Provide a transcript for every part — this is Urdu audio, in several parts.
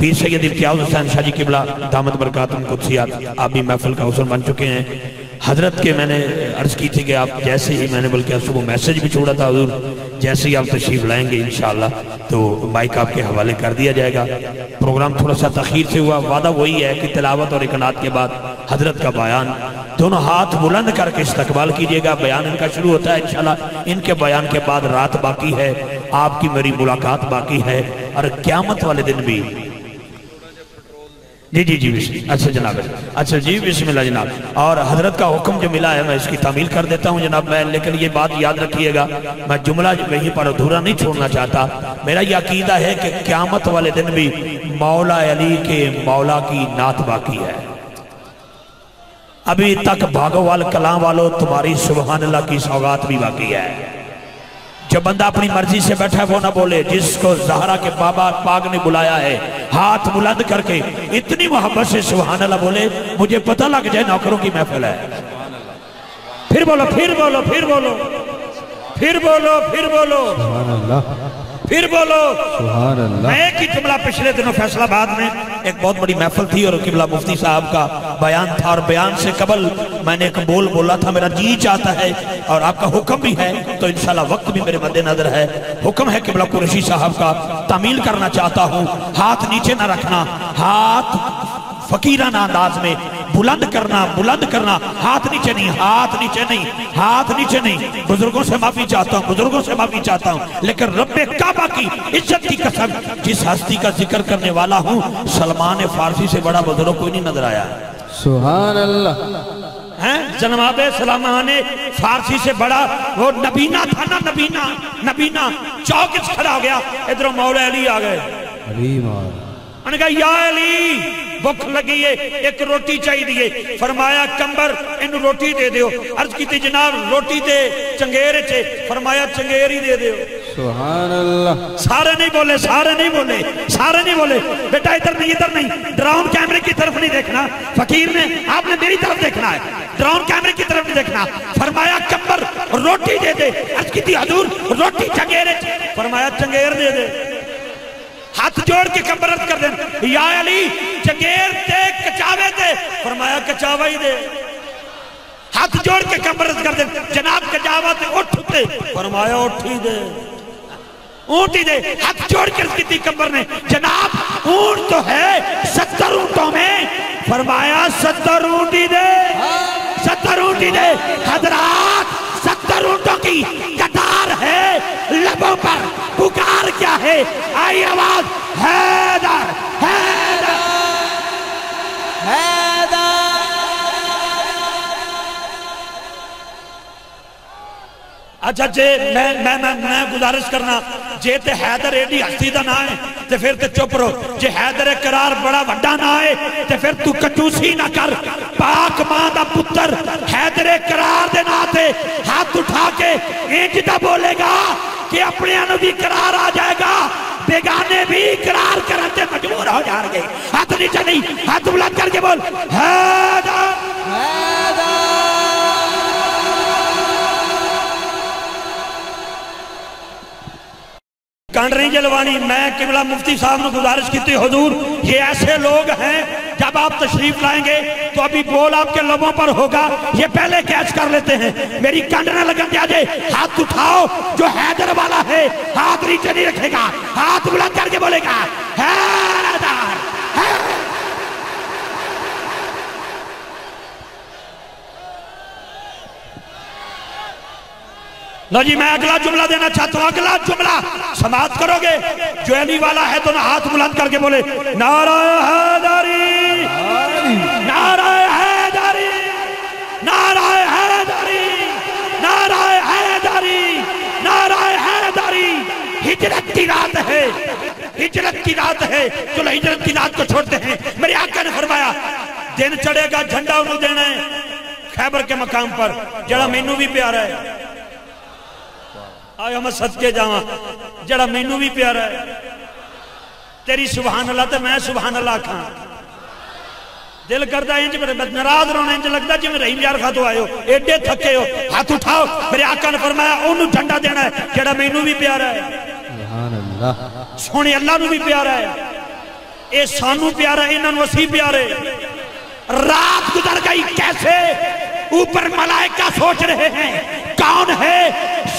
پیر سید امتیاز حسین شاہ جی قبلہ دامت برکاتم قدسیات آپ بھی محفل کا حسن بن چکے ہیں۔ حضرت کے میں نے عرض کی تھی کہ آپ جیسے ہی میں نے بلکہ صبح میسج بھی چھوڑا تھا، حضور جیسے ہی آپ تشریف لائیں گے انشاءاللہ تو مائک آپ کے حوالے کر دیا جائے گا۔ پروگرام تھوڑا سا تخیر سے ہوا، وعدہ وہی ہے کہ تلاوت اور اکنات کے بعد حضرت کا بیان۔ دونوں ہاتھ بلند کر کے استقبال کیجیے گا، بیان ان کا شروع ہوتا ہے، انشاءاللہ ان کے بیان کے بعد رات باقی ہے، آپ کی میری ملاقات باقی ہے اور قیامت والے دن بھی۔ جی جی جی اچھا جناب۔ اچھا جی بسم اللہ جناب۔ اور حضرت کا حکم جو ملا ہے، میں اس کی تعمیل کر دیتا ہوں جناب۔ میں لیکن یہ بات یاد رکھیے گا، میں جملہ وہیں پر ادھورا نہیں چھوڑنا چاہتا۔ میرا یہ عقیدہ ہے کہ قیامت والے دن بھی مولا علی کے مولا کی نات باقی ہے۔ ابھی تک بھاگو وال کلام والو، تمہاری سبحان اللہ کی سوگات بھی باقی ہے۔ جو بندہ اپنی مرضی سے بیٹھا ہے، وہ نہ بولے، جس کو زہرہ کے بابا پاک نے بلایا ہے، ہاتھ بلند کر کے اتنی محبت سے سبحان اللہ بولے، مجھے پتہ لگ جائے نوکروں کی محفل ہے۔ پھر بولو پھر بولو پھر بولو پھر بولو پھر بولو۔ سبحان اللہ۔ پھر بولو۔ سبحان اللہ۔ میں ایک ہی جملہ پچھلے دنوں فیصلہ آباد میں ایک بہت بڑی محفل تھی اور قبلہ مفتی صاحب کا بیان تھا اور بیان سے قبل میں نے ایک بول بولا تھا میرا جی چاہتا ہے اور آپ کا حکم بھی ہے تو انشاءاللہ وقت بھی میرے مد نظر ہے۔ حکم ہے قبلہ قرشی صاحب کا تعمیل کرنا چاہتا ہوں ہاتھ نیچے نہ رکھنا ہاتھ فقیرانہ انداز میں بلند کرنا بلند کرنا ہاتھ نیچے نہیں ہاتھ نیچے نہیں ہاتھ نیچے نہیں۔ بزرگوں سے معافی چاہتا ہوں بزرگوں سے معافی چاہتا ہوں لیکن رب کعبہ کی عزت کی قسم جس ہستی کا ذکر کرنے والا ہوں سلمان فارسی سے بڑا بزرگ کوئی نہیں نظر آیا۔ سبحان اللہ ہیں؟ جناب سلامان فارسی سے بڑا وہ نبینا تھا نا نبینا نبینا چوکس کھڑا ہو گیا ادھر مولا علی آ گئے۔ انہوں نے کہا یا علی! بھوک لگی ہے ایک روٹی چاہی دیئے فرمایا کمبر ان روٹی دے دیو۔ عرض کی تھی جناب روٹی دے چنگیر چے۔ فرمایا چنگیر ہی دے دیو۔ سبحان اللہ سارے نہیں بولے سارے نہیں بولے سارے نہیں بولے۔ بیٹا ادھر نہیں ادھر نہیں۔ ڈراؤن کیمرے کی طرف نہیں دیکھنا۔ فقیر نے آپ نے میری طرف دیکھنا ہے۔ ڈراؤن کیمرے کی طرف نہیں دیکھنا۔ فرمایا کمبر روٹی دے دے۔ عرض کی تھی حضور روٹی چنگیر فرمایا چنگیر دے دے۔ ہاتھ جوڑ کے کمبرت کر دیں یا علی چنگیر دے کچاوے دے، فرمایا کچاوہ ہی دے۔ ہاتھ جوڑ کے کمبرت کر دیں جناب کچاوہ دے اٹھ دے فرمایا اٹھ ہی دے۔ اونٹ ہی دے۔ ہاتھ جوڑ کے اس کی کمبر نے جناب، اونٹ تو ہے ستر اونٹوں میں۔ فرمایا ستر اونٹ ہی دے۔ ستر اونٹ ہی دے۔ حضرات، ستر اونٹوں کی قطار ہے۔ لبوں پر پکار کیا ہے۔ آئی آواز حیدر اچھا جے میں میں میں میں گزارش کرنا جے تے حیدر ایڈی ہستی دا نہ آئے تے پھر تے چپ رہو۔ جے حیدر قرار بڑا وڈا نہ آئے تے پھر تو کچوسی نہ کر۔ پاک ماں دا پتر حیدر قرار دے نہ آتے ہاتھ اٹھا کے اینج دا بولے گا کہ اپنے انو بھی قرار آ جائے گا۔ بیگانے بھی قرار کرتے مجبور ہو جا رہے ہاتھ نیچے نہیں، ہاتھ بلند کر کے بول۔ حیدر حیدر کانڈ نہیں جلوانی، میں قبلہ مفتی صاحب نے گزارش کی تھی حضور، یہ ایسے لوگ ہیں، جب آپ تشریف لائیں گے تو ابھی بول آپ کے لبوں پر ہوگا، یہ پہلے کیچ کر لیتے ہیں۔ میری کانڈ نہ لگن دیا جائے، ہاتھ اٹھاؤ، جو حیدر والا ہے، ہاتھ نیچے نہیں رکھے گا، ہاتھ بلند کر کے بولے گا حیدر حیدر لو جی میں اگلا جملہ دینا چاہتا ہوں، اگلا جملہ۔ سماعت کرو گے جو علی والا ہے تو نہ ہاتھ بلند کر کے بولے، نعرہ حیدری۔ نعرہ حیدری۔ نعرہ حیدری۔ نعرہ حیدری۔ نعرہ حیدری۔ ہجرت کی رات ہے۔ ہجرت کی رات ہے۔ چلو ہجرت کی رات کو چھوڑتے ہیں۔ میرے آقا نے فرمایا، دن چڑھے گا، جھنڈا انہوں دینا ہے۔ خیبر کے مقام پر، جڑا مینو بھی پیارا ہے۔ آیا میں صدقے جاواں۔ جڑا مینو بھی پیارا ہے۔ تیری سبحان اللہ تے میں سبحان اللہ کھاں۔ دل کردا انج میرے ناراض رونا انج لگدا جے میں رحیم یار خا تو آئے ہو۔ ایڈے تھکے ہو۔ ہاتھ اٹھاؤ۔ میرے آقا نے فرمایا اونوں جھنڈا دینا ہے۔ جڑا مینو بھی پیارا ہے۔ سبحان اللہ۔ سونے اللہ نو بھی پیارا ہے۔ اے سانو پیارا انہوں وسیع پیارے۔ رات گزر گئی کیسے؟ اوپر ملائکہ سوچ رہے ہیں کون ہے؟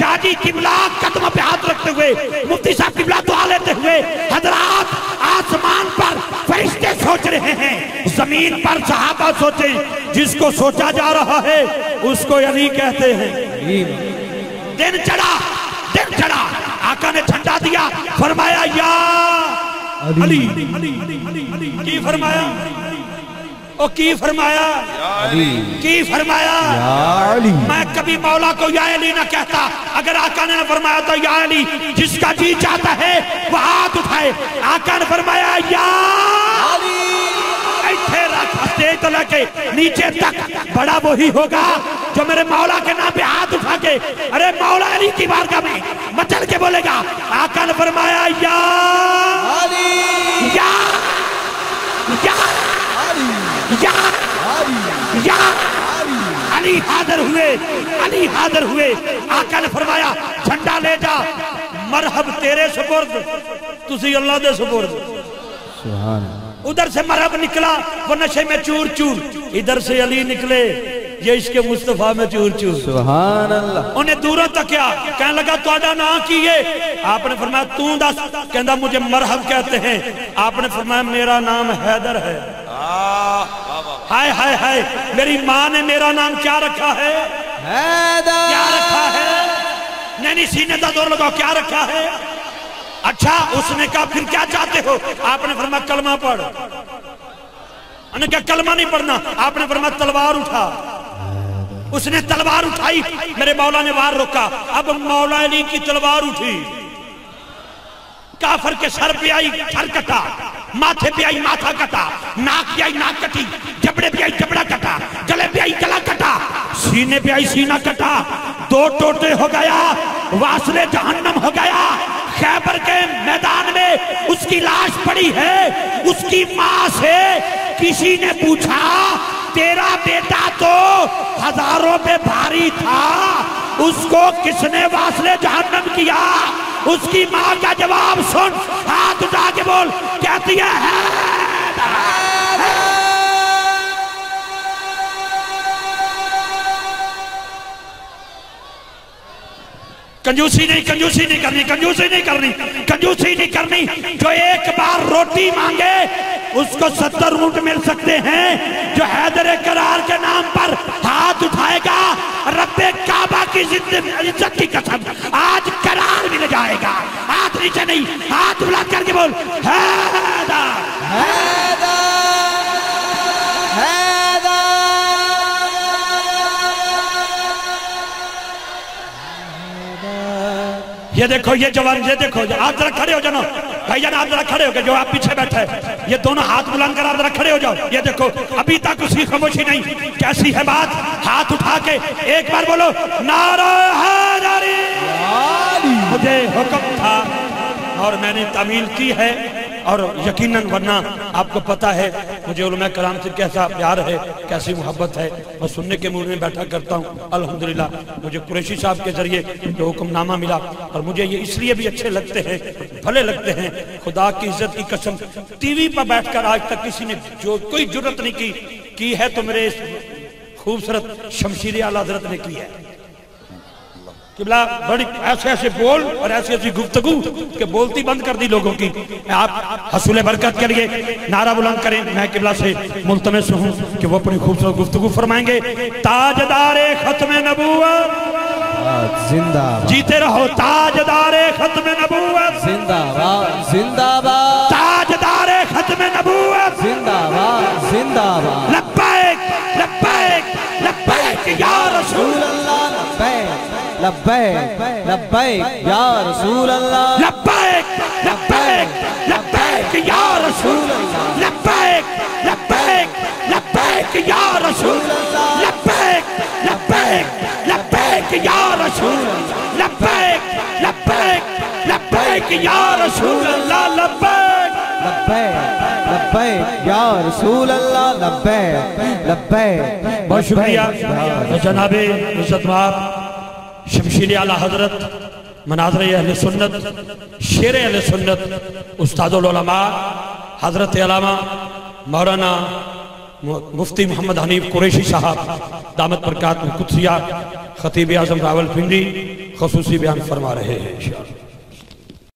شادی قبلہ قدم پہ ہاتھ رکھتے ہوئے مفتی صاحب قبلہ دعا لیتے ہوئے حضرات آسمان پر فرشتے سوچ رہے ہیں زمین پر صحابہ سوچیں جس کو سوچا جا رہا ہے اس کو علی کہتے ہیں دن چڑھا دن چڑھا آقا نے جھنڈا دیا فرمایا یا علی کی فرمایا او کی فرمایا؟ علی۔ کی فرمایا؟ یا علی۔ میں کبھی مولا کو یا علی نہ کہتا۔ اگر آقا نے فرمایا تو یا علی جس کا جی چاہتا ہے وہ ہاتھ اٹھائے۔ آقا نے فرمایا یا علی۔ ایتھے رکھ اسٹیج تو لے کے نیچے تک بڑا وہی ہوگا جو میرے مولا کے نام پہ ہاتھ اٹھا کے۔ ارے مولا علی کی بارگاہ میں مچل کے بولے گا۔ آقا نے فرمایا یا یا یا یا یا علی حاضر ہوئے! علی حاضر ہوئے! آقا نے فرمایا جھنڈا لے جا! مرحب تیرے سپرد! تسی اللہ دے سپرد! سبحان ادھر سے مرحب نکلا وہ نشے میں چور چور۔ ادھر سے علی نکلے یہ کے مصطفیٰ میں چور چور۔ سبحان اللہ۔ انہیں دوروں تک کیا کہنے لگا تو آڈا نہ کیے آپ نے فرمایا توں دس۔ کہندہ مجھے مرحب کہتے ہیں۔ آپ نے فرمایا میرا نام حیدر ہے۔ ہائے ہائے ہائے میری ماں نے میرا نام کیا رکھا ہے؟ کیا رکھا ہے؟ نینی سینے دا دور لگاؤ کیا رکھا ہے؟ اچھا اس نے کہا پھر کیا چاہتے ہو؟ آپ نے فرمایا کلمہ پڑھ۔ انہوں نے کہا کلمہ نہیں پڑھنا۔ آپ نے فرمایا تلوار اٹھا۔ اس نے تلوار اٹھائی۔ میرے مولا نے وار روکا۔ اب مولا علی کی تلوار اٹھی۔ کافر کے سر پہ آئی سر کٹا۔ ماتھے پہ آئی، ماتھا کٹا، ناک پہ آئی، ناک کٹی، جبڑے پہ آئی، جبڑا کٹا، گلے پہ آئی، گلا کٹا، سینے پہ آئی، سینہ کٹا، دو ٹوٹے ہو گیا واصل جہنم ہو گیا، خیبر کے میدان میں اس کی لاش پڑی ہے، اس کی ماں سے کسی نے پوچھا، تیرا بیٹا تو ہزاروں پہ بھاری تھا، اس کو کس نے واصل جہنم کیا؟ اس کی ماں کا جواب سن، ہاتھ اٹھا کے بول کہتی ہے کنجوسی نہیں کنجوسی نہیں کرنی، کنجوسی نہیں کرنی، کنجوسی نہیں کرنی جو ایک بار روٹی مانگے اس کو ستر اونٹ مل سکتے ہیں جو حیدر قرار کے نام پر ہاتھ اٹھائے گا۔ رب کعبہ کی عزت کی قسم۔ آج قرار مل جائے گا۔ ہاتھ نیچے نہیں، ہاتھ بلند کر کے بول، حیدر۔ یہ دیکھو، یہ جوان، یہ دیکھو آپ ذرا کھڑے ہو جانا بھائی جان آپ ذرا کھڑے ہو گئے، جو آپ پیچھے بیٹھے۔ یہ دونوں ہاتھ بلند کر آپ ذرا کھڑے ہو جاؤ۔ یہ دیکھو ابھی تک اسی خاموشی نہیں۔ کیسی ہے بات؟ ہاتھ اٹھا کے ایک بار بولو نعرہ حیدری۔ مجھے حکم تھا اور میں نے تعمیل کی ہے۔ اور یقیناً ورنہ آپ کو پتہ ہے، مجھے علماء کرام سے کیسا پیار ہے، کیسی محبت ہے۔ میں سننے کے موڈ میں بیٹھا کرتا ہوں۔ الحمدللہ، مجھے قریشی صاحب کے ذریعے جو حکم نامہ ملا، اور مجھے یہ اس لیے بھی اچھے لگتے ہیں، بھلے لگتے ہیں۔ خدا کی عزت کی قسم، ٹی وی پر بیٹھ کر آج تک کسی نے جو کوئی جرت نہیں کی کی ہے تو میرے خوبصورت شمشیر اعلیٰ حضرت نے کی ہے۔ قبلہ بڑی ایسے ایسے بول اور ایسے ایسی گفتگو کہ بولتی بند کر دی لوگوں کی۔ میں آپ حصول برکت کے لیے نعرہ بلند کریں۔ میں قبلہ سے ملتمس ہوں کہ وہ اپنی خوبصورت گفتگو فرمائیں گے۔ تاجدار ختم نبوت۔ زندہ جیتے رہو تاجدار ختم نبوت۔ زندہ باد زندہ باد۔ تاجدار لبیک لبیک یا رسول اللہ لبیک لبیک لبیک یا رسول لبیک لبیک لبیک یا رسول لبیک لبیک لبیک یا رسول لبیک لبیک لبیک یا رسول اللہ لبیک لبیک لبیک یا رسول اللہ لبیک لبیک بہت شکریہ جناب عزت ماب شمشیر اعلیٰ حضرت مناظر اہل سنت، شیر اہل سنت، استاد العلماء، حضرت علامہ مولانا مفتی محمد حنیف قریشی صاحب، دامت برکات میں قدسیہ، خطیب اعظم راول پنڈی خصوصی بیان فرما رہے ہیں انشاءاللہ۔